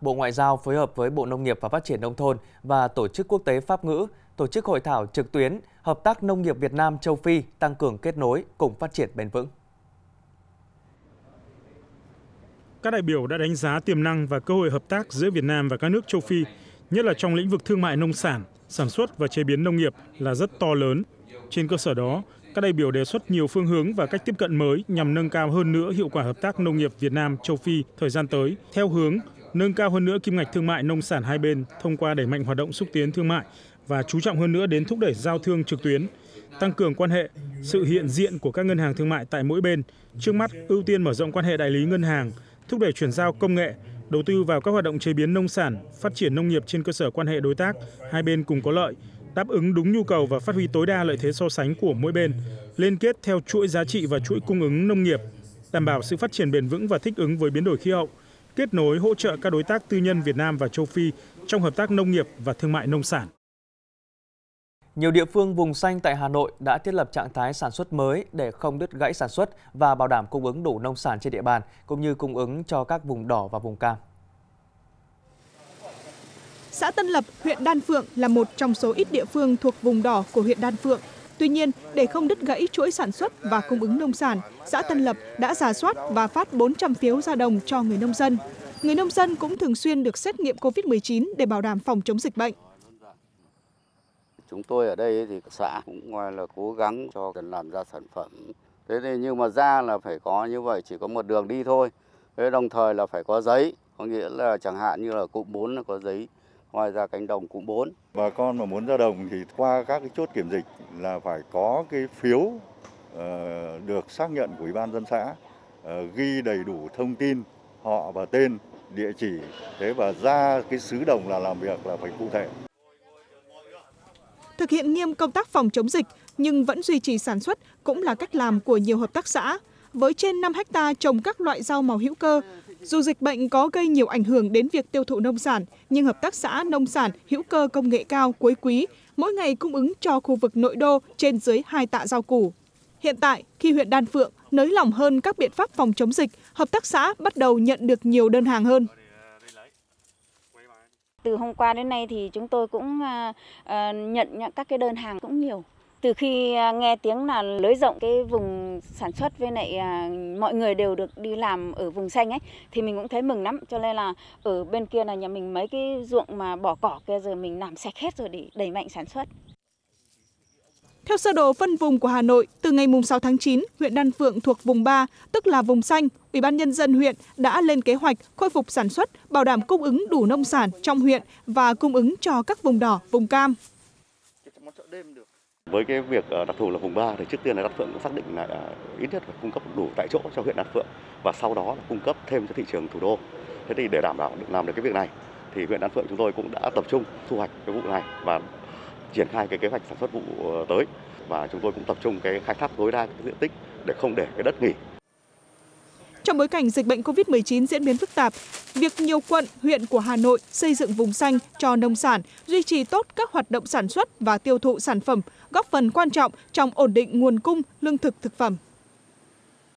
Bộ Ngoại giao phối hợp với Bộ Nông nghiệp và Phát triển Nông thôn và Tổ chức Quốc tế Pháp ngữ tổ chức hội thảo trực tuyến Hợp tác Nông nghiệp Việt Nam châu Phi tăng cường kết nối cùng phát triển bền vững. Các đại biểu đã đánh giá tiềm năng và cơ hội hợp tác giữa Việt Nam và các nước châu Phi, nhất là trong lĩnh vực thương mại nông sản, sản xuất và chế biến nông nghiệp là rất to lớn. Trên cơ sở đó, các đại biểu đề xuất nhiều phương hướng và cách tiếp cận mới nhằm nâng cao hơn nữa hiệu quả hợp tác nông nghiệp Việt Nam châu Phi thời gian tới theo hướng nâng cao hơn nữa kim ngạch thương mại nông sản hai bên thông qua đẩy mạnh hoạt động xúc tiến thương mại và chú trọng hơn nữa đến thúc đẩy giao thương trực tuyến, tăng cường quan hệ, sự hiện diện của các ngân hàng thương mại tại mỗi bên, trước mắt ưu tiên mở rộng quan hệ đại lý ngân hàng, thúc đẩy chuyển giao công nghệ, đầu tư vào các hoạt động chế biến nông sản, phát triển nông nghiệp trên cơ sở quan hệ đối tác, hai bên cùng có lợi, đáp ứng đúng nhu cầu và phát huy tối đa lợi thế so sánh của mỗi bên, liên kết theo chuỗi giá trị và chuỗi cung ứng nông nghiệp, đảm bảo sự phát triển bền vững và thích ứng với biến đổi khí hậu, kết nối hỗ trợ các đối tác tư nhân Việt Nam và châu Phi trong hợp tác nông nghiệp và thương mại nông sản. Nhiều địa phương vùng xanh tại Hà Nội đã thiết lập trạng thái sản xuất mới để không đứt gãy sản xuất và bảo đảm cung ứng đủ nông sản trên địa bàn, cũng như cung ứng cho các vùng đỏ và vùng cam. Xã Tân Lập, huyện Đan Phượng là một trong số ít địa phương thuộc vùng đỏ của huyện Đan Phượng. Tuy nhiên, để không đứt gãy chuỗi sản xuất và cung ứng nông sản, xã Tân Lập đã giả soát và phát 400 phiếu ra đồng cho người nông dân. Người nông dân cũng thường xuyên được xét nghiệm COVID-19 để bảo đảm phòng chống dịch bệnh. Chúng tôi ở đây thì xã cũng ngoài là cố gắng cho cần làm ra sản phẩm. Thế thì nhưng mà ra là phải có như vậy chỉ có một đường đi thôi. Thế đồng thời là phải có giấy, có nghĩa là chẳng hạn như là cụm 4 là có giấy ngoài ra cánh đồng cụm 4. Bà con mà muốn ra đồng thì qua các cái chốt kiểm dịch là phải có cái phiếu uh, được xác nhận của Ủy ban dân xã uh, ghi đầy đủ thông tin họ và tên, địa chỉ thế và ra cái xứ đồng là làm việc là phải cụ thể thực hiện nghiêm công tác phòng chống dịch nhưng vẫn duy trì sản xuất cũng là cách làm của nhiều hợp tác xã. Với trên 5 hecta trồng các loại rau màu hữu cơ, dù dịch bệnh có gây nhiều ảnh hưởng đến việc tiêu thụ nông sản, nhưng hợp tác xã nông sản hữu cơ công nghệ cao cuối quý mỗi ngày cung ứng cho khu vực nội đô trên dưới hai tạ rau củ. Hiện tại, khi huyện Đan Phượng nới lỏng hơn các biện pháp phòng chống dịch, hợp tác xã bắt đầu nhận được nhiều đơn hàng hơn. Từ hôm qua đến nay thì chúng tôi cũng à, à, nhận các cái đơn hàng cũng nhiều. Từ khi à, nghe tiếng là lưới rộng cái vùng sản xuất với lại à, mọi người đều được đi làm ở vùng xanh ấy thì mình cũng thấy mừng lắm. Cho nên là ở bên kia là nhà mình mấy cái ruộng mà bỏ cỏ kia giờ mình làm sạch hết rồi để đẩy mạnh sản xuất. Theo sơ đồ phân vùng của Hà Nội, từ ngày 6 tháng 9, huyện Đan Phượng thuộc vùng 3, tức là vùng xanh, Ủy ban Nhân dân huyện đã lên kế hoạch khôi phục sản xuất, bảo đảm cung ứng đủ nông sản trong huyện và cung ứng cho các vùng đỏ, vùng cam. Với cái việc ờ, đặc thù là vùng 3 thì trước tiên là Đan Phượng cũng xác định là ờ, ít nhất phải cung cấp đủ tại chỗ cho huyện Đan Phượng và sau đó là cung cấp thêm cho thị trường thủ đô. Thế thì để đảm bảo được làm được cái việc này thì huyện Đan Phượng chúng tôi cũng đã tập trung thu hoạch cái vụ này và triển khai cái kế hoạch sản xuất vụ ờ, tới và chúng tôi cũng tập trung cái khai thác tối đa cái diện tích để không để cái đất nghỉ. Trong bối cảnh dịch bệnh COVID-19 diễn biến phức tạp, việc nhiều quận, huyện của Hà Nội xây dựng vùng xanh cho nông sản, duy trì tốt các hoạt động sản xuất và tiêu thụ sản phẩm, góp phần quan trọng trong ổn định nguồn cung lương thực thực phẩm.